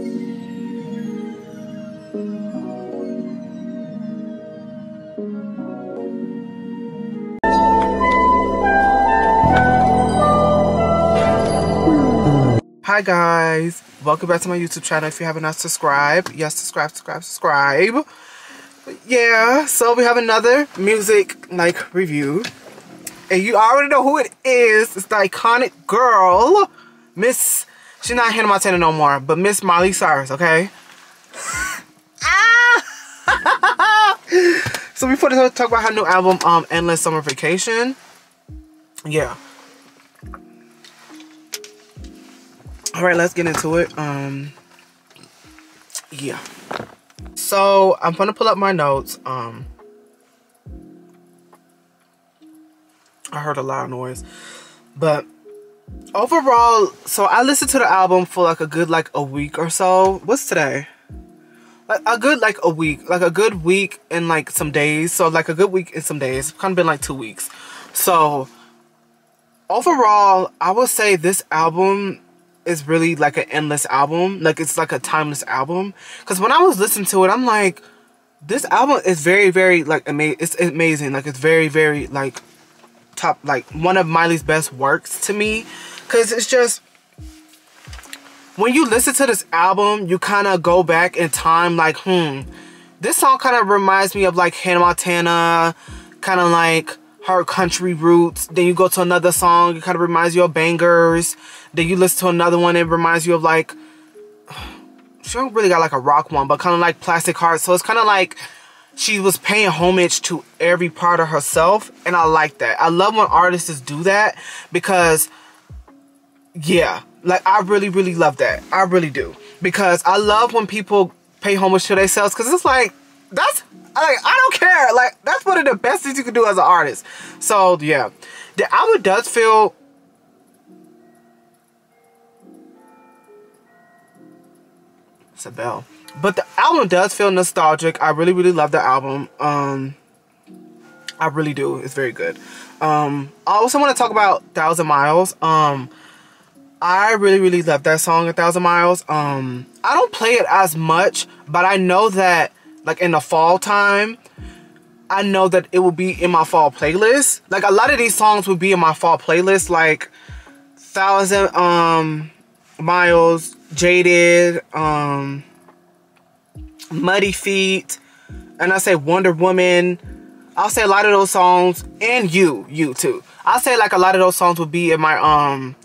Hi guys, welcome back to my YouTube channel. If you haven't not subscribed, yes, subscribe, subscribe, subscribe. Yeah, so we have another music like review. And you already know who it is. It's the iconic girl, Miss, she's not Hannah Montana no more, but Miss Miley Cyrus, okay? ah! so before we talk about her new album, um, Endless Summer Vacation, yeah. all right let's get into it um yeah so i'm gonna pull up my notes um i heard a loud noise but overall so i listened to the album for like a good like a week or so what's today like a good like a week like a good week and like some days so like a good week and some days kind of been like two weeks so overall i would say this album is really like an endless album. Like it's like a timeless album. Because when I was listening to it, I'm like, this album is very, very like amazing. It's amazing. Like it's very, very like top, like one of Miley's best works to me. Because it's just when you listen to this album, you kind of go back in time. Like, hmm, this song kind of reminds me of like Hannah Montana, kind of like her country roots. Then you go to another song, it kind of reminds you of bangers. Then you listen to another one, it reminds you of like, she don't really got like a rock one, but kind of like Plastic Heart. So it's kind of like she was paying homage to every part of herself. And I like that. I love when artists do that because, yeah, like I really, really love that. I really do. Because I love when people pay homage to themselves because it's like, that's like I don't care. Like that's one of the best things you can do as an artist. So yeah, the album does feel. It's a bell, but the album does feel nostalgic. I really, really love the album. Um, I really do. It's very good. Um, I also want to talk about Thousand Miles. Um, I really, really love that song, A Thousand Miles. Um, I don't play it as much, but I know that like in the fall time, I know that it will be in my fall playlist. Like a lot of these songs will be in my fall playlist, like Thousand um Miles, Jaded, um Muddy Feet, and I say Wonder Woman. I'll say a lot of those songs and you, you too. I'll say like a lot of those songs will be in my um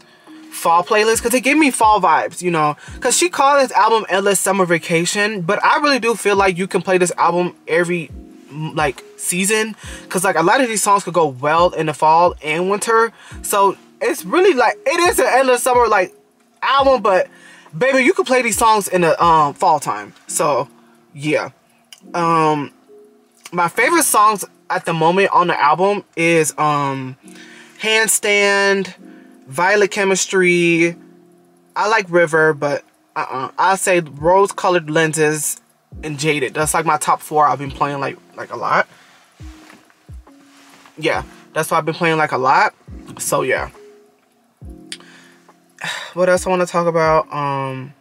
fall playlist because it gave me fall vibes, you know. Because she called this album Endless Summer Vacation, but I really do feel like you can play this album every like season because like a lot of these songs could go well in the fall and winter. So it's really like it is an endless summer like album, but baby, you could play these songs in the um fall time. So yeah. Um my favorite songs at the moment on the album is um Handstand Violet Chemistry. I like River, but uh-uh. I'll say Rose-Colored Lenses and Jaded. That's like my top four I've been playing like like a lot. Yeah, that's why I've been playing like a lot. So yeah. What else I want to talk about? Um.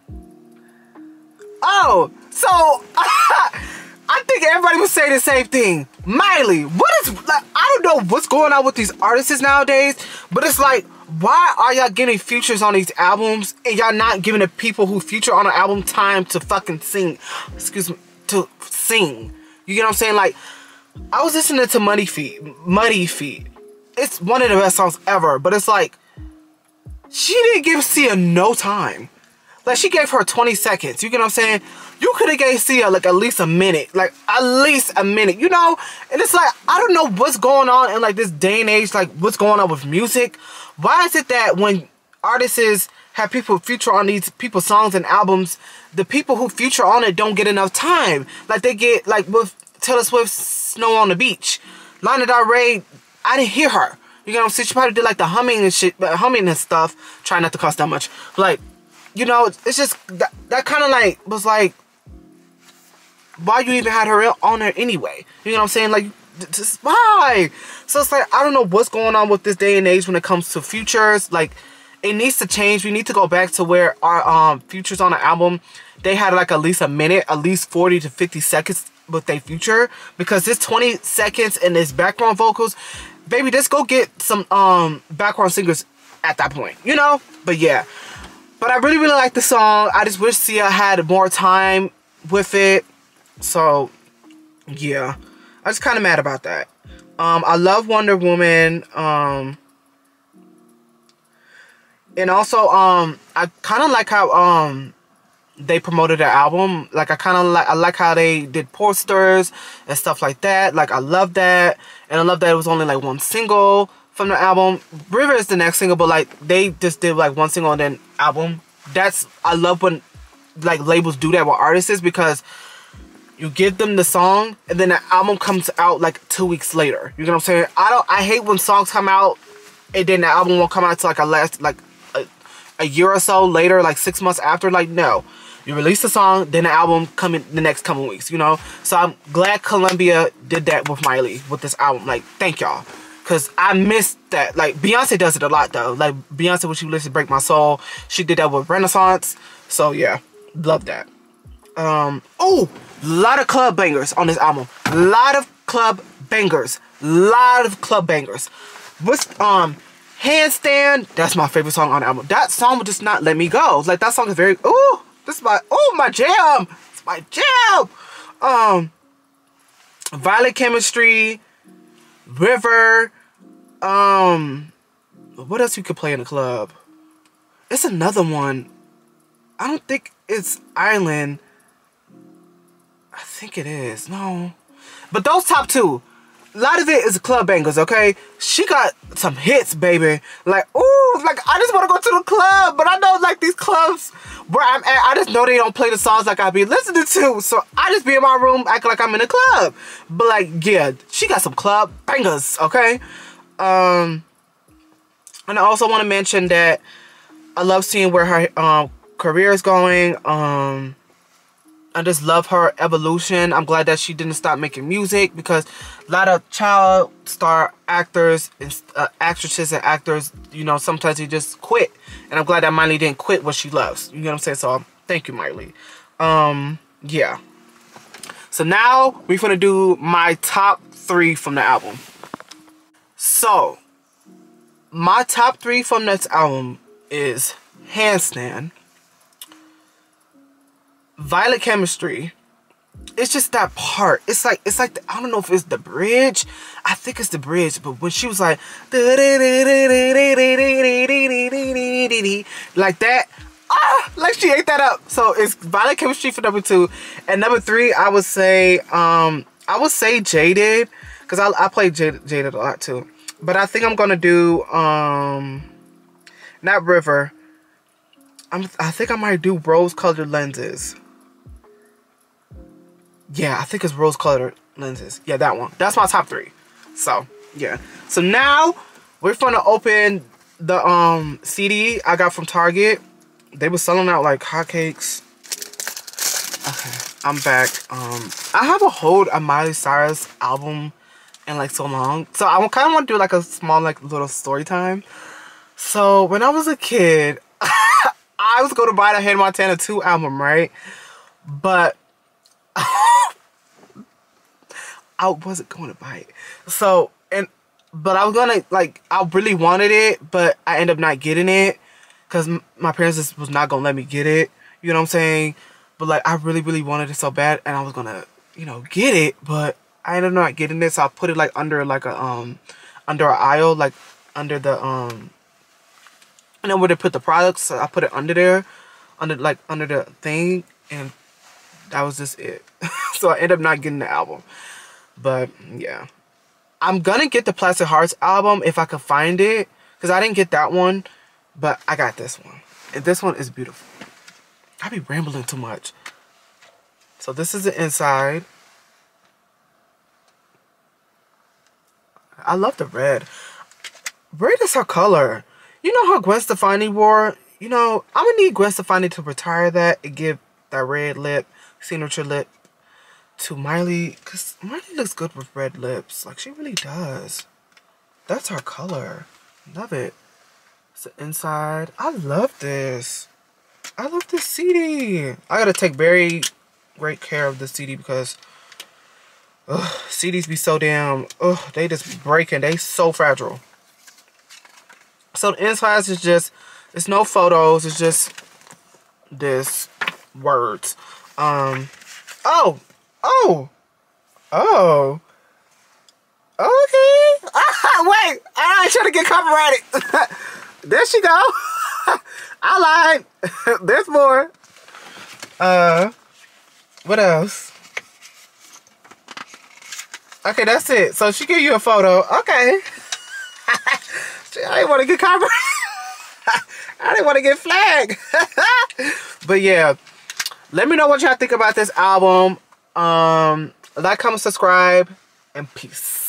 Oh, so I think everybody would say the same thing. Miley, what is like? I don't know what's going on with these artists nowadays, but it's like why are y'all getting features on these albums and y'all not giving the people who feature on an album time to fucking sing? Excuse me, to sing. You get what I'm saying? Like, I was listening to Muddy Feet. Muddy Feet. It's one of the best songs ever, but it's like, she didn't give Sia no time. Like, she gave her 20 seconds. You get what I'm saying? You could have gave Sia, like, at least a minute. Like, at least a minute. You know? And it's like, I don't know what's going on in, like, this day and age. Like, what's going on with music. Why is it that when artists have people feature on these people's songs and albums, the people who feature on it don't get enough time? Like they get like with Taylor Swift's Snow on the Beach. Lana Del Rey, I didn't hear her. You know what I'm saying? She probably did like the humming and shit, humming and stuff. Trying not to cost that much. But, like, you know, it's just that, that kind of like was like, why you even had her on there anyway? You know what I'm saying? Like, just why? So it's like I don't know what's going on with this day and age when it comes to futures. Like it needs to change. We need to go back to where our um futures on the album, they had like at least a minute, at least 40 to 50 seconds with their future. Because this 20 seconds and this background vocals, baby, just go get some um background singers at that point, you know? But yeah. But I really, really like the song. I just wish Sia had more time with it. So, yeah. I was kind of mad about that. Um, I love Wonder Woman. Um, and also, um, I kind of like how um they promoted their album. Like I kind of like I like how they did posters and stuff like that. Like I love that, and I love that it was only like one single from the album. River is the next single, but like they just did like one single and then album. That's I love when like labels do that with artists because you give them the song and then the album comes out like two weeks later. You know what I'm saying? I don't. I hate when songs come out and then the album won't come out to like a last like a, a year or so later, like six months after. Like no, you release the song, then the album come in the next couple weeks. You know. So I'm glad Columbia did that with Miley with this album. Like thank y'all. Cause I missed that. Like Beyonce does it a lot though. Like Beyonce when she listens Break My Soul, she did that with Renaissance. So yeah, love that. Um oh a lot of club bangers on this album. A lot of club bangers. A lot of club bangers. What's um handstand? That's my favorite song on the album. That song will just not let me go. Like that song is very oh this is my oh my jam. It's my jam. Um Violet Chemistry, River, um what else you could play in the club? It's another one. I don't think it's Island. I think it is. No. But those top two, a lot of it is club bangers, okay? She got some hits, baby. Like, ooh, like I just want to go to the club, but I know these clubs where I'm at, I just know they don't play the songs like I be listening to. So I just be in my room acting like I'm in a club. But like, yeah, she got some club bangers, okay? Um, and I also want to mention that I love seeing where her um career is going. Um, I just love her evolution. I'm glad that she didn't stop making music because a lot of child star actors and uh, actresses and actors, you know, sometimes they just quit. And I'm glad that Miley didn't quit what she loves. You know what I'm saying? So thank you, Miley. Um, yeah. So now we're gonna do my top three from the album. So my top three from this album is Handstand. Violet Chemistry. It's just that part. It's like it's like the, I don't know if it's the bridge. I think it's the bridge. But when she was like like that, ah, like she ate that up. So it's Violet Chemistry for number two, and number three I would say um I would say Jaded because I I play Jaded, Jaded a lot too. But I think I'm gonna do um not River. I'm I think I might do rose colored lenses. Yeah, I think it's rose colored lenses. Yeah, that one. That's my top three. So, yeah. So now we're gonna open the um CD I got from Target. They were selling out like hotcakes. Okay, I'm back. Um, I have a hold a Miley Cyrus album in like so long. So I kind of want to do like a small like little story time. So when I was a kid, I was going to buy the Hannah Montana 2 album, right? But I wasn't going to buy it. So, and, but I was going to, like, I really wanted it, but I ended up not getting it because my parents just was not going to let me get it. You know what I'm saying? But, like, I really, really wanted it so bad, and I was going to, you know, get it, but I ended up not getting it, so I put it, like, under, like, a, um, under an aisle, like, under the, um, and then where they put the products, so I put it under there, under, like, under the thing, and that was just it. so I ended up not getting the album. But yeah. I'm gonna get the Plastic Hearts album if I could find it. Because I didn't get that one. But I got this one. And this one is beautiful. I be rambling too much. So this is the inside. I love the red. Red is her color. You know how Gwen Stefani wore? You know, I'm gonna need Gwen Stefani to retire that and give that red lip, signature lip to Miley, because Miley looks good with red lips. Like, she really does. That's her color. Love it. The inside. I love this. I love this CD. I gotta take very great care of the CD because ugh, CDs be so damn, ugh, they just breaking. They so fragile. So the inside is just, it's no photos. It's just this words. Um, oh, oh, oh. Okay. wait, I trying to get copyrighted. there she go. I lied. There's more. Uh, what else? Okay, that's it. So she give you a photo. Okay. I didn't want to get copyrighted. I didn't want to get flagged. but yeah, let me know what y'all think about this album. Um, like, comment, subscribe, and peace.